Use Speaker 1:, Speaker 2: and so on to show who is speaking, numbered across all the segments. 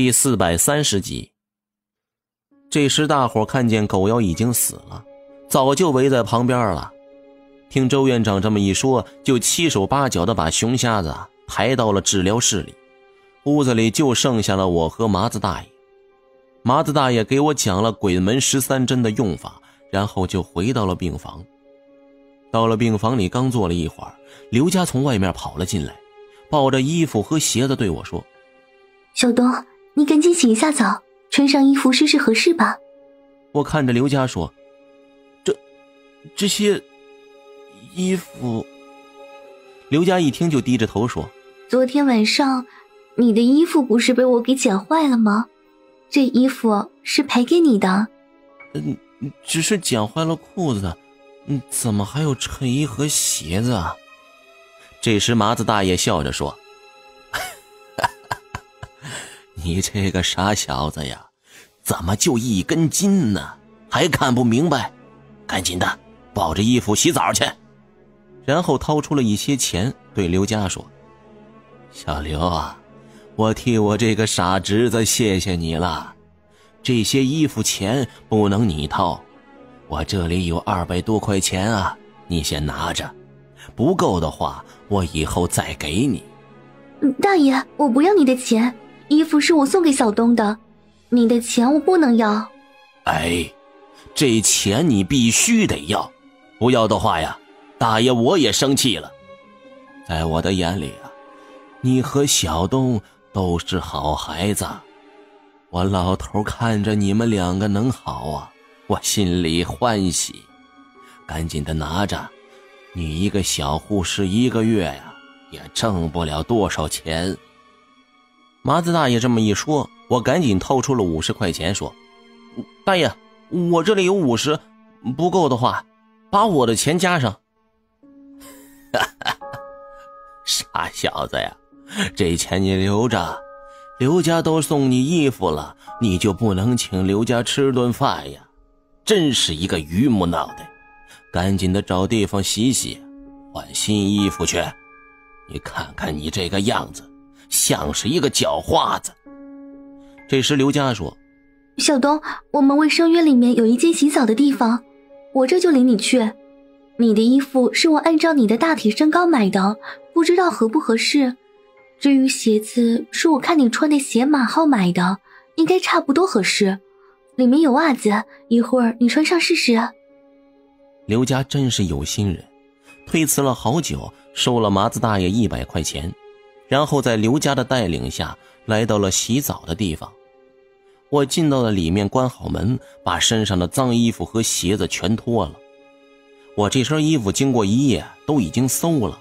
Speaker 1: 第四百三十集。这时，大伙看见狗妖已经死了，早就围在旁边了。听周院长这么一说，就七手八脚的把熊瞎子抬到了治疗室里。屋子里就剩下了我和麻子大爷。麻子大爷给我讲了鬼门十三针的用法，然后就回到了病房。到了病房里，刚坐了一会儿，刘家从外面跑了进来，抱着衣服和鞋子对我说：“
Speaker 2: 小东。”你赶紧洗一下澡，穿上衣服试试合适吧。
Speaker 1: 我看着刘佳说：“这，这些衣服。”刘佳一听就低着头说：“
Speaker 2: 昨天晚上，你的衣服不是被我给剪坏了吗？这衣服是赔给你的。”“
Speaker 1: 嗯，只是剪坏了裤子，嗯，怎么还有衬衣和鞋子啊？”这时麻子大爷笑着说。你这个傻小子呀，怎么就一根筋呢？还看不明白？赶紧的，抱着衣服洗澡去。然后掏出了一些钱，对刘佳说：“小刘啊，我替我这个傻侄子谢谢你了。这些衣服钱不能你掏，我这里有二百多块钱啊，你先拿着。不够的话，我以后再给你。”
Speaker 2: 大爷，我不要你的钱。衣服是我送给小东的，你的钱我不能要。
Speaker 1: 哎，这钱你必须得要，不要的话呀，大爷我也生气了。在我的眼里啊，你和小东都是好孩子，我老头看着你们两个能好啊，我心里欢喜。赶紧的拿着，你一个小护士一个月呀，也挣不了多少钱。麻子大爷这么一说，我赶紧掏出了五十块钱，说：“大爷，我这里有五十，不够的话，把我的钱加上。”哈哈傻小子呀，这钱你留着，刘家都送你衣服了，你就不能请刘家吃顿饭呀？真是一个榆木脑袋！赶紧的找地方洗洗，换新衣服去。你看看你这个样子。像是一个叫花子。这时，刘佳说：“
Speaker 2: 小东，我们卫生院里面有一间洗澡的地方，我这就领你去。你的衣服是我按照你的大体身高买的，不知道合不合适。至于鞋子，是我看你穿的鞋码号买的，应该差不多合适。里面有袜子，一会儿你穿上试试。”
Speaker 1: 刘佳真是有心人，推辞了好久，收了麻子大爷一百块钱。然后在刘家的带领下来到了洗澡的地方，我进到了里面，关好门，把身上的脏衣服和鞋子全脱了。我这身衣服经过一夜都已经馊了，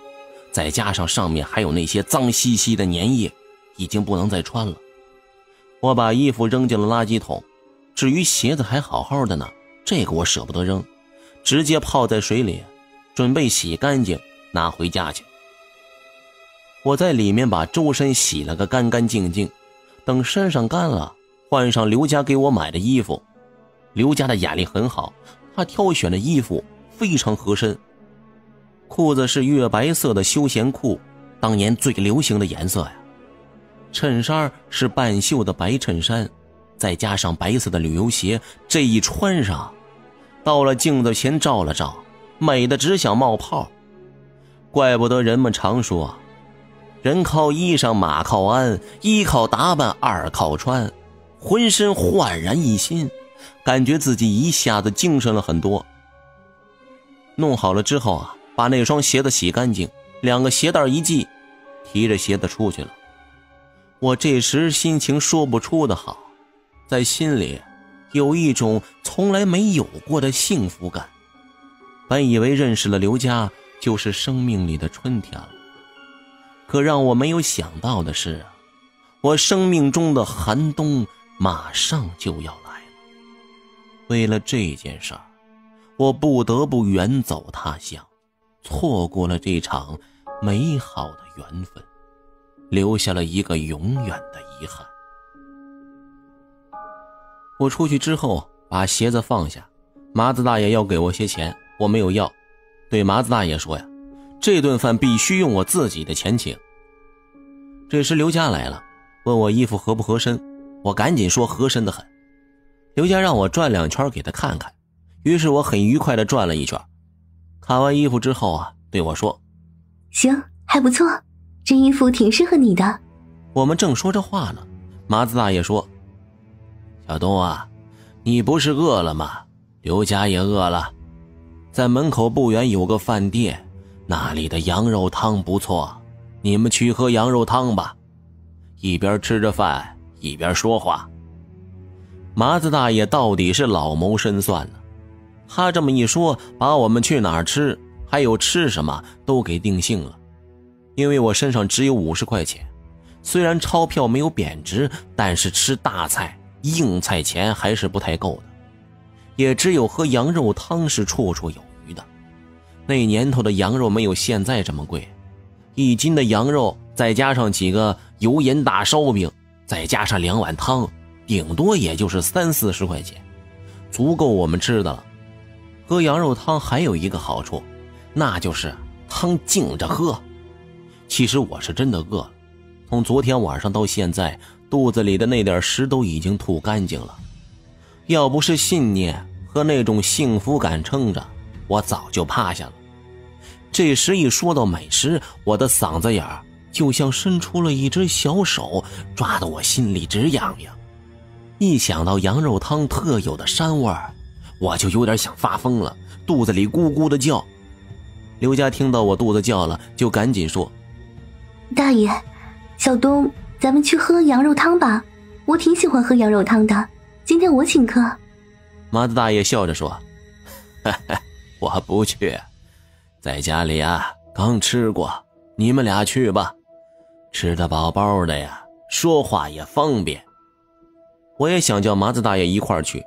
Speaker 1: 再加上上面还有那些脏兮兮的粘液，已经不能再穿了。我把衣服扔进了垃圾桶，至于鞋子还好好的呢，这个我舍不得扔，直接泡在水里，准备洗干净拿回家去。我在里面把周身洗了个干干净净，等身上干了，换上刘家给我买的衣服。刘家的眼力很好，他挑选的衣服非常合身。裤子是月白色的休闲裤，当年最流行的颜色呀。衬衫是半袖的白衬衫，再加上白色的旅游鞋，这一穿上，到了镜子前照了照，美的只想冒泡。怪不得人们常说。人靠衣裳，马靠鞍，一靠打扮，二靠穿，浑身焕然一新，感觉自己一下子精神了很多。弄好了之后啊，把那双鞋子洗干净，两个鞋带一系，提着鞋子出去了。我这时心情说不出的好，在心里有一种从来没有过的幸福感。本以为认识了刘家就是生命里的春天了。可让我没有想到的是，我生命中的寒冬马上就要来了。为了这件事儿，我不得不远走他乡，错过了这场美好的缘分，留下了一个永远的遗憾。我出去之后，把鞋子放下，麻子大爷要给我些钱，我没有要，对麻子大爷说呀。这顿饭必须用我自己的钱请。这时刘佳来了，问我衣服合不合身，我赶紧说合身的很。刘佳让我转两圈给他看看，于是我很愉快的转了一圈。看完衣服之后啊，对我说：“
Speaker 2: 行，还不错，这衣服挺适合你的。”
Speaker 1: 我们正说着话呢，麻子大爷说：“小东啊，你不是饿了吗？刘佳也饿了，在门口不远有个饭店，那里的羊肉汤不错，你们去喝羊肉汤吧。”一边吃着饭一边说话。麻子大爷到底是老谋深算了。他这么一说，把我们去哪儿吃，还有吃什么都给定性了。因为我身上只有五十块钱，虽然钞票没有贬值，但是吃大菜硬菜钱还是不太够的。也只有喝羊肉汤是绰绰有。那年头的羊肉没有现在这么贵，一斤的羊肉再加上几个油盐大烧饼，再加上两碗汤，顶多也就是三四十块钱，足够我们吃的了。喝羊肉汤还有一个好处，那就是汤静着喝。其实我是真的饿了，从昨天晚上到现在，肚子里的那点食都已经吐干净了。要不是信念和那种幸福感撑着，我早就趴下了。这时一说到美食，我的嗓子眼儿就像伸出了一只小手，抓得我心里直痒痒。一想到羊肉汤特有的膻味儿，我就有点想发疯了，肚子里咕咕的叫。刘佳听到我肚子叫了，就赶紧说：“
Speaker 2: 大爷，小东，咱们去喝羊肉汤吧，我挺喜欢喝羊肉汤的。今天我请客。”
Speaker 1: 麻子大爷笑着说：“我不去，在家里啊刚吃过，你们俩去吧，吃的饱饱的呀，说话也方便。”我也想叫麻子大爷一块去。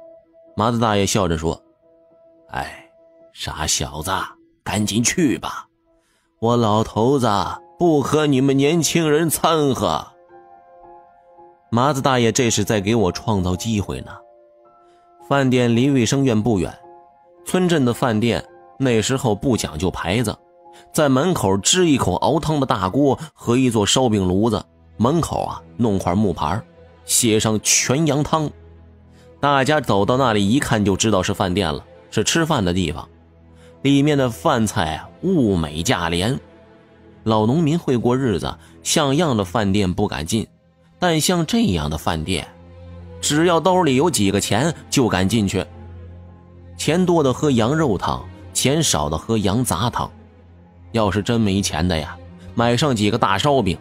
Speaker 1: 麻子大爷笑着说：“哎，傻小子，赶紧去吧，我老头子不和你们年轻人掺和。”麻子大爷这是在给我创造机会呢。饭店离卫生院不远，村镇的饭店那时候不讲究牌子，在门口支一口熬汤的大锅和一座烧饼炉子，门口啊弄块木牌，写上全羊汤。大家走到那里一看就知道是饭店了，是吃饭的地方。里面的饭菜物美价廉，老农民会过日子，像样的饭店不敢进，但像这样的饭店，只要兜里有几个钱就敢进去。钱多的喝羊肉汤，钱少的喝羊杂汤。要是真没钱的呀，买上几个大烧饼，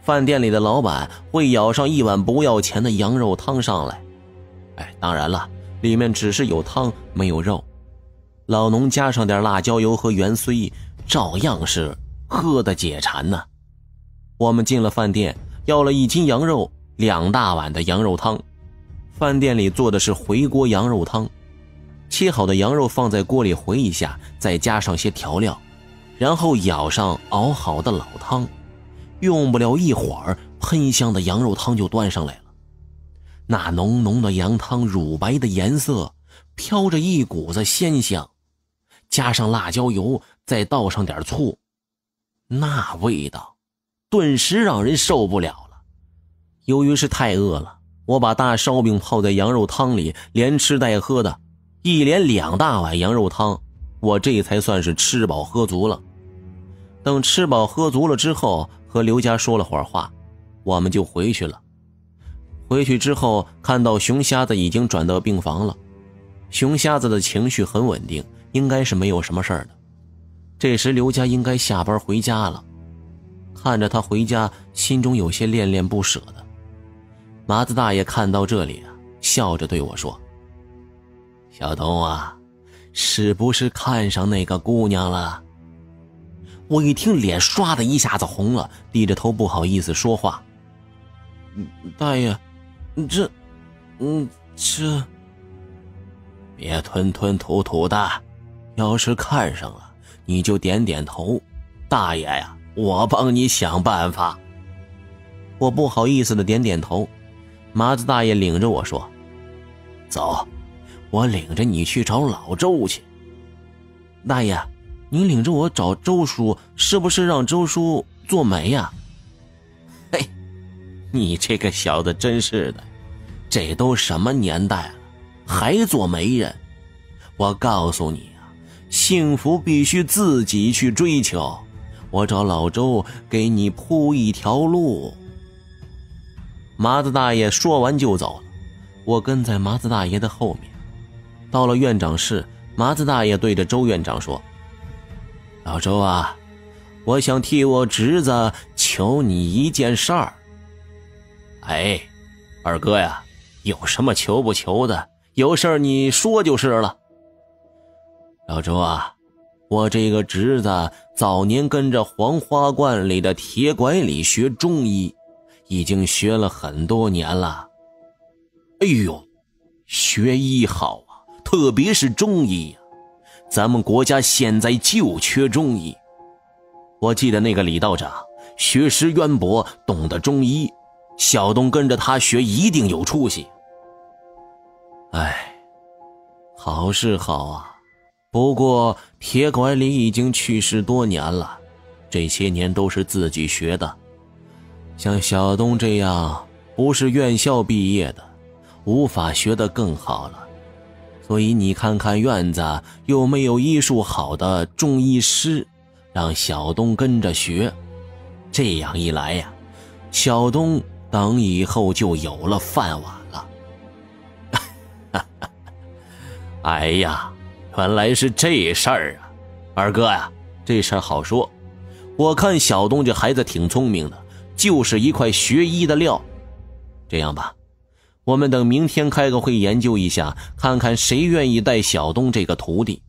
Speaker 1: 饭店里的老板会舀上一碗不要钱的羊肉汤上来。哎，当然了，里面只是有汤没有肉。老农加上点辣椒油和元荽，照样是喝的解馋呢。我们进了饭店，要了一斤羊肉，两大碗的羊肉汤。饭店里做的是回锅羊肉汤，切好的羊肉放在锅里回一下，再加上些调料，然后舀上熬好的老汤，用不了一会儿，喷香的羊肉汤就端上来了。那浓浓的羊汤，乳白的颜色，飘着一股子鲜香，加上辣椒油，再倒上点醋，那味道，顿时让人受不了了。由于是太饿了，我把大烧饼泡在羊肉汤里，连吃带喝的，一连两大碗羊肉汤，我这才算是吃饱喝足了。等吃饱喝足了之后，和刘家说了会儿话，我们就回去了。回去之后，看到熊瞎子已经转到病房了，熊瞎子的情绪很稳定，应该是没有什么事儿的。这时刘家应该下班回家了，看着他回家，心中有些恋恋不舍的。麻子大爷看到这里啊，笑着对我说：“小东啊，是不是看上那个姑娘了？”我一听，脸唰的一下子红了，低着头不好意思说话：“大爷。”这，嗯，这，别吞吞吐吐的。要是看上了，你就点点头。大爷呀，我帮你想办法。我不好意思的点点头。麻子大爷领着我说：“走，我领着你去找老周去。”大爷，您领着我找周叔，是不是让周叔做媒呀？嘿。你这个小子真是的，这都什么年代了，还做媒人？我告诉你啊，幸福必须自己去追求。我找老周给你铺一条路。麻子大爷说完就走了，我跟在麻子大爷的后面。到了院长室，麻子大爷对着周院长说：“老周啊，我想替我侄子求你一件事儿。”哎，二哥呀，有什么求不求的？有事儿你说就是了。老周啊。我这个侄子早年跟着黄花观里的铁拐李学中医，已经学了很多年了。哎呦，学医好，特别是中医呀！咱们国家现在就缺中医。我记得那个李道长学识渊博，懂得中医，小东跟着他学一定有出息。哎，好是好啊。不过铁拐李已经去世多年了，这些年都是自己学的。像小东这样不是院校毕业的，无法学得更好了。所以你看看院子有没有医术好的中医师，让小东跟着学。这样一来呀，小东等以后就有了饭碗了。哈 哈哎呀！原来是这事儿啊，二哥呀，这事儿好说。我看小东这孩子挺聪明的，就是一块学医的料。这样吧，我们等明天开个会研究一下，看看谁愿意带小东这个徒弟。